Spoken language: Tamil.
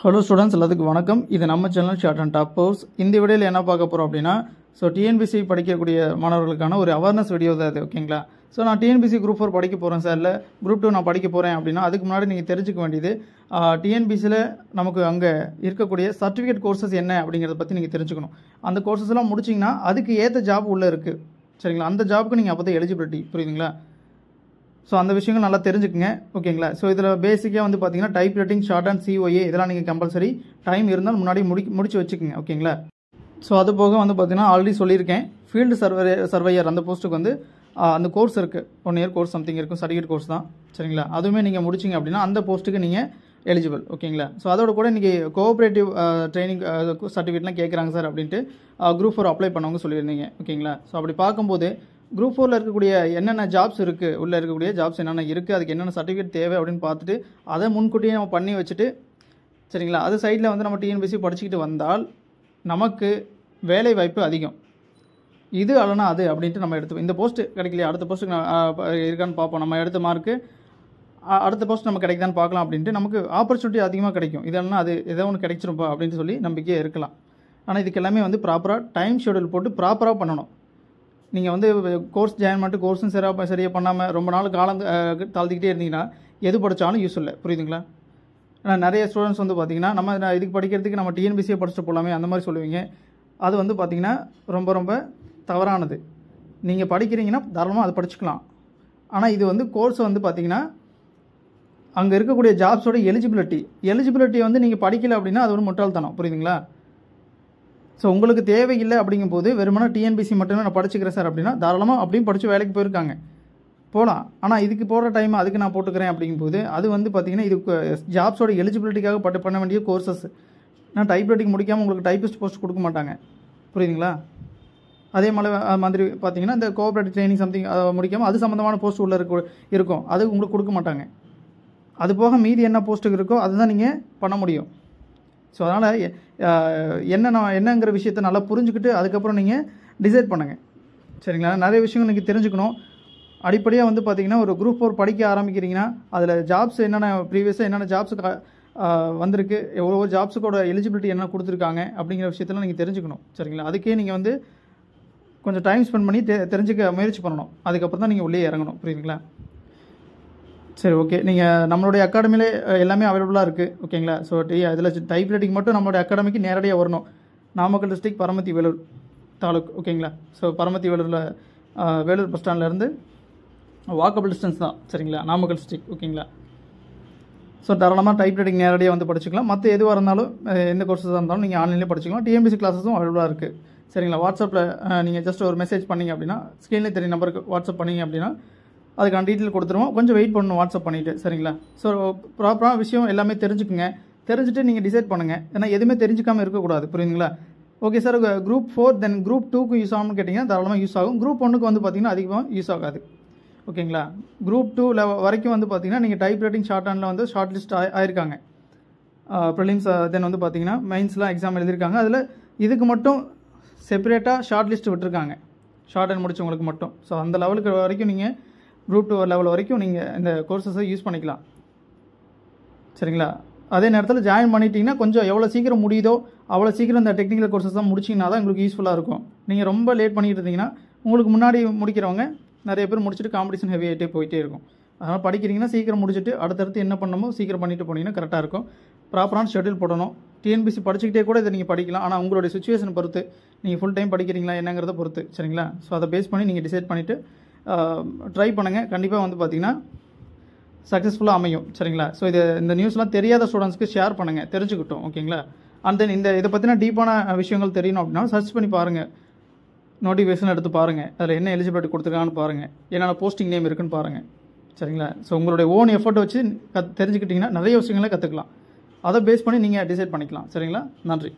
ஹலோ ஸ்டூடெண்ட்ஸ் எல்லாத்துக்கும் வணக்கம். இது நம்ம channel short and top course இந்த வீடியோவில் என்ன பார்க்க போகிறோம் அப்படின்னா ஸோ டிஎன்பிசி படிக்கக்கூடிய மாணவர்களுக்கான ஒரு அவேர்னஸ் வீடியோ தான் இது ஓகேங்களா ஸோ நான் டிஎன்பிசி குரூப் ஃபோர் படிக்க போகிறேன் சார் இல்லை குரூப் டூ நான் படிக்க போகிறேன் அப்படின்னா அதுக்கு முன்னாடி நீங்கள் தெரிஞ்சுக்க வேண்டியது டிஎன்பிசியில் நமக்கு அங்கே இருக்கக்கூடிய சர்டிஃபிகேட் கோர்சஸ் என்ன அப்படிங்கிறத பற்றி நீங்கள் தெரிஞ்சுக்கணும். அந்த கோர்சஸ்லாம் முடிச்சிங்கன்னா அதுக்கு ஏற்ற ஜாப் உள்ளே இருக்குது சரிங்களா? அந்த ஜாப்புக்கு நீங்கள் அப்போ தான் எலிஜிபிலிட்டி புரியுதுங்களா? ஸோ அந்த விஷயங்கள் நல்லா தெரிஞ்சுக்குங்க. ஓகேங்களா ஸோ இதில் பேசிக்காக வந்து பார்த்தீங்கன்னா type writing short and COA இதெல்லாம் நீங்கள் கம்பல்சரி டைம் இருந்தால் முன்னாடி முடி முடிச்சு வச்சுக்கோங்க. ஓகேங்களா ஸோ அது போக வந்து பார்த்தீங்கன்னா ஆல்ரெடி சொல்லியிருக்கேன். ஃபீல்டு சர்வே சர்வையர் அந்த போஸ்ட்டுக்கு வந்து அந்த கோர்ஸ் இருக்குது ஒன் இயர் கோர்ஸ் சம்திங் இருக்கும். சர்டிஃபிகேட் கோர்ஸ் தான். சரிங்களா? அதுவுமே நீங்கள் முடிச்சிங்க அப்படின்னா அந்த போஸ்ட்டுக்கு நீங்கள் எலிஜிபிள் ஓகேங்களா ஸோ அதோட கூட இன்றைக்கி கோஆப்ரேட்டிவ் ட்ரைனிங் சர்டிஃபிகேட்லாம் கேட்குறாங்க சார் அப்படின்ட்டு குரூப் ஃபோர் அப்ளை பண்ணவங்க சொல்லியிருந்தீங்க. ஓகேங்களா ஸோ அப்படி பார்க்கும்போது குரூப் ஃபோரில் இருக்கக்கூடிய என்னென்ன ஜாப்ஸ் இருக்குது உள்ளே இருக்கக்கூடிய ஜாப்ஸ் என்னென்ன இருக்குது அதுக்கு என்னென்ன சர்டிஃபிகேட் தேவை அப்படின்னு பார்த்துட்டு அதை முன்கூட்டியே நம்ம பண்ணி வச்சுட்டு சரிங்களா? அது சைடில் வந்து நம்ம டிஎன்பிசி படிச்சுக்கிட்டு வந்தால் நமக்கு வேலை வாய்ப்பு அதிகம். இது அல்லனா அது அப்படின்ட்டு நம்ம எடுத்து இந்த போஸ்ட் கிடைக்கலையா? அடுத்த போஸ்ட்டுக்கு நான் இருக்கான்னு பார்ப்போம். நம்ம எடுத்த மார்க்கு அடுத்த போஸ்ட் நம்ம கிடைக்குதான்னு பார்க்கலாம் அப்படின்ட்டு நமக்கு ஆப்பர்ச்சுனிட்டி அதிகமாக கிடைக்கும். இதெல்லாம் அது ஏதோ ஒன்று கிடைச்சிருப்பா அப்படின்னு சொல்லி நம்பிக்கையாக இருக்கலாம். ஆனால் இதுக்கு எல்லாமே வந்து ப்ராப்பராக டைம் ஷெடியூல் போட்டு ப்ராப்பராக பண்ணணும். நீங்கள் வந்து கோர்ஸ் ஜாயின் பண்ணிட்டு கோர்ஸும் சரியாக சரியாக பண்ணாமல் ரொம்ப நாள் காலம் தாழ்த்திக்கிட்டே இருந்தீங்கன்னா எது படித்தாலும் யூஸ் இல்லை. புரியுதுங்களா? ஆனால் நிறைய ஸ்டூடெண்ட்ஸ் வந்து பார்த்தீங்கன்னா நம்ம இதுக்கு படிக்கிறதுக்கு நம்ம டிஎன்பிசியை படிச்சுட்டு போகலாமே அந்த மாதிரி சொல்லுவீங்க. அது வந்து பார்த்தீங்கன்னா ரொம்ப ரொம்ப தவறானது. நீங்கள் படிக்கிறீங்கன்னா தாராளமாக அதை படிச்சுக்கலாம். ஆனால் இது வந்து கோர்ஸ் வந்து பார்த்தீங்கன்னா அங்கே இருக்கக்கூடிய ஜாப்ஸோட எலிஜிபிலிட்டி எலிஜிபிலிட்டி வந்து நீங்கள் படிக்கல அப்படின்னா அது ஒரு முட்டாள்தனம். புரியுதுங்களா? ஸோ உங்களுக்கு தேவையில்லை அப்படிங்கும்போது வெறுமனா டிஎன்பிசி மட்டுமே நான் படிச்சுக்கிறேன் சார் அப்படின்னா தாராளமாக அப்படியும் படித்து வேலைக்கு போயிருக்காங்க. போகலாம் ஆனால் இதுக்கு போடுற டைம் அதுக்கு நான் போட்டுக்கிறேன் அப்படிங்கும்போது அது வந்து பார்த்தீங்கன்னா இது ஜாப்ஸோட எலிஜிபிலிட்டிக்காக பட்டு பண்ண வேண்டிய கோர்சஸ் நான் டைப் ரைட்டிங் முடிக்காமல் உங்களுக்கு டைப்பிஸ்ட் போஸ்ட் கொடுக்க மாட்டாங்க. புரியுதுங்களா? அதே மாதிரி மாதிரி பார்த்தீங்கன்னா இந்த கோஆப்ரேட்டிவ் ட்ரைனிங் சம்திங் முடிக்காமல் அது சம்மந்தமான போஸ்ட் உள்ள இருக்க இருக்கும். அது உங்களுக்கு கொடுக்க மாட்டாங்க. அது போக மீதி என்ன போஸ்ட்டுக்கு இருக்கோ அதுதான் நீங்கள் பண்ண முடியும். ஸோ அதனால் என்ன நான் என்னங்கிற விஷயத்தை நல்லா புரிஞ்சுக்கிட்டு அதுக்கப்புறம் நீங்கள் டிசைட் பண்ணுங்கள் சரிங்களா? நிறைய விஷயங்கள் நீங்கள் தெரிஞ்சுக்கணும். அடிப்படையாக வந்து பார்த்தீங்கன்னா ஒரு குரூப் ஃபோர் படிக்க ஆரம்பிக்கிறீங்கன்னா அதில் ஜாப்ஸ் என்னென்ன ப்ரீவியஸாக என்னென்ன ஜாப்ஸ் வந்திருக்கு எவ்வளோ ஜாப்ஸுக்கோட எலிஜிபிலிட்டி என்ன கொடுத்துருக்காங்க அப்படிங்கிற விஷயத்தெல்லாம் நீங்கள் தெரிஞ்சுக்கணும். சரிங்களா? அதுக்கே நீங்கள் வந்து கொஞ்சம் டைம் ஸ்பெண்ட் பண்ணி தெ தெரிஞ்சுக்க முயற்சி பண்ணணும். அதுக்கப்புறம் தான் நீங்கள் உள்ளே இறங்கணும். புரியுதுங்களா? சரி ஓகே நீங்கள் நம்மளுடைய அகாடமியில் எல்லாமே அவைலபிளாக இருக்குது ஓகேங்களா ஸோ இதில் அதில் டைப் ரைட்டிங் மட்டும் நம்மளுடைய அகாடமிக்கு நேரடியாக வரணும். நாமக்கல் டிஸ்ட்ரிக்ட் பரமத்தி வேலூர் தாலுக் ஓகேங்களா ஸோ பரமத்தி வேலூரில் வேலூர் பஸ் ஸ்டாண்ட்லேருந்து வாக்கபிள் டிஸ்டன்ஸ் தான் சரிங்களா? நாமக்கல் டிஸ்ட்ரிக்ட் ஓகேங்களா ஸோ தாராளமாக டைப் ரைட்டிங் நேரடியாக வந்து படிச்சுக்கலாம். மற்ற எதுவாக இருந்தாலும் எந்த கோர்ஸஸாக இருந்தாலும் நீங்கள் ஆன்லைனில் படிச்சுக்கலாம். டிஎம்பிசி கிளாஸஸும் அவைலபிளாக இருக்குது சரிங்களா? வாட்ஸ்அப்பில் நீங்கள் ஜஸ்ட் ஒரு மெசேஜ் பண்ணீங்க அப்படின்னா ஸ்க்ரீன்லேயே தெரிய நம்பருக்கு வாட்ஸ்அப் பண்ணீங்க அப்படின்னா அதுக்கான டீட்டெயில் கொடுத்துருவோம். கொஞ்சம் வெயிட் பண்ணணும் வாட்ஸ்அப் பண்ணிவிட்டு சரிங்களா? ஸோ ப்ராப்பராக விஷயம் எல்லாமே தெரிஞ்சுக்குங்க. தெரிஞ்சுட்டு நீங்கள் டிசைட் பண்ணுங்கள் ஏன்னா எதுவுமே தெரிஞ்சுக்காமல் இருக்கக்கூடாது புரியுதுங்களா? Okay sir group four then group டூக்கு யூஸ் ஆகும்னு கேட்டிங்கன்னா தாராளமாக யூஸ் ஆகும். குரூப் ஒன்றுக்கு வந்து பார்த்தீங்கன்னா அதிகமாக யூஸ் ஆகாது. ஓகேங்களா? குரூப் டூ வரைக்கும் வந்து பார்த்தீங்கன்னா நீங்கள் டைப் ரைட்டிங் ஷார்ட் ஹேண்டில் வந்து ஷார்ட் லிஸ்ட் ஆயிருக்காங்க. ப்ரிலிம்ஸ் தென் வந்து பார்த்தீங்கன்னா மெயின்ஸ்லாம் எக்ஸாம் எழுதியிருக்காங்க. அதில் இதுக்கு மட்டும் செப்பரேட்டாக ஷார்ட் லிஸ்ட் விட்டுருக்காங்க. ஷார்ட் ஹேண்ட் முடிச்சவங்களுக்கு மட்டும். ஸோ அந்த லெவலுக்கு வரைக்கும் நீங்கள் குரூப் டூ லெவல் வரைக்கும் நீங்கள் இந்த கோர்சஸை யூஸ் பண்ணிக்கலாம். சரிங்களா? அதே நேரத்தில் ஜாயின் பண்ணிட்டீங்கன்னா கொஞ்சம் எவ்வளோ சீக்கிரம் முடியுதோ அவ்வளோ சீக்கிரம் இந்த டெக்னிக்கல் கோர்சஸ் தான் முடிச்சிங்கன்னா தான் உங்களுக்கு யூஸ்ஃபுல்லாக இருக்கும். நீங்கள் ரொம்ப லேட் பண்ணிட்டு இருந்தீங்கன்னா உங்களுக்கு முன்னாடி முடிக்கிறவங்க நிறைய பேர் முடிச்சுட்டு காம்படிஷன் ஹெவி ஆகிட்டே போயிட்டே இருக்கும். அதனால் படிக்கிறீங்கன்னா சீக்கிரம் முடிச்சுட்டு அடுத்தடுத்து என்ன பண்ணணுமோ சீக்கிரம் பண்ணிட்டு போனீங்கன்னா கரெக்டாக இருக்கும். ப்ராப்பரான ஷெட்யூல் போடணும். டிஎன்பிசி படிச்சுக்கிட்டே கூட இதை நீங்கள் படிக்கலாம். ஆனால் உங்களுடைய சுச்சுவேஷன் பொறுத்து நீங்கள் ஃபுல் டைம் படிக்கிறீங்களா என்னங்கிறத பொறுத்து சரிங்களா? ஸோ அதை பேஸ் பண்ணி நீங்கள் டிசைட் பண்ணிவிட்டு ட்ரை பண்ணுங்கள் கண்டிப்பாக வந்து பார்த்தீங்கன்னா சக்ஸஸ்ஃபுல்லாக அமையும். சரிங்களா? ஸோ இது இந்த நியூஸ்லாம் தெரியாத ஸ்டூடெண்ட்ஸ்க்கு ஷேர் பண்ணுங்கள் தெரிஞ்சுக்கிட்டோம். ஓகேங்களா? அண்ட் தென் இந்த இதை பற்றின டீப்பான விஷயங்கள் தெரியணும் அப்படின்னா சர்ச் பண்ணி பாருங்கள் நோட்டிஃபிகேஷன் எடுத்து பாருங்கள் அதில் என்ன எலிஜிபிலிட்டி கொடுத்துருக்காங்கன்னு பாருங்கள் என்னென்ன போஸ்டிங் நேம் இருக்குன்னு பாருங்கள் சரிங்களா? ஸோ உங்களுடைய ஓன் எஃபர்ட் வச்சு கத் தெரிஞ்சுக்கிட்டிங்கன்னா நிறைய விஷயங்களை கற்றுக்கலாம் அதை பேஸ் பண்ணி நீங்கள் டிசைட் பண்ணிக்கலாம். சரிங்களா? நன்றி.